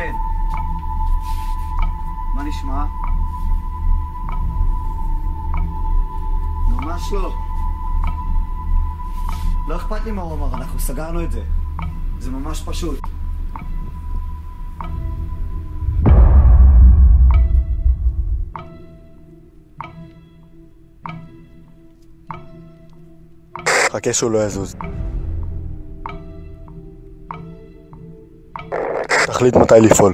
כן. מה נשמע? ממש לא. לא אכפת לי מה הוא אמר, אנחנו סגרנו את זה. זה ממש פשוט. חכה שהוא לא יזוז. תחליט מתי לפעול.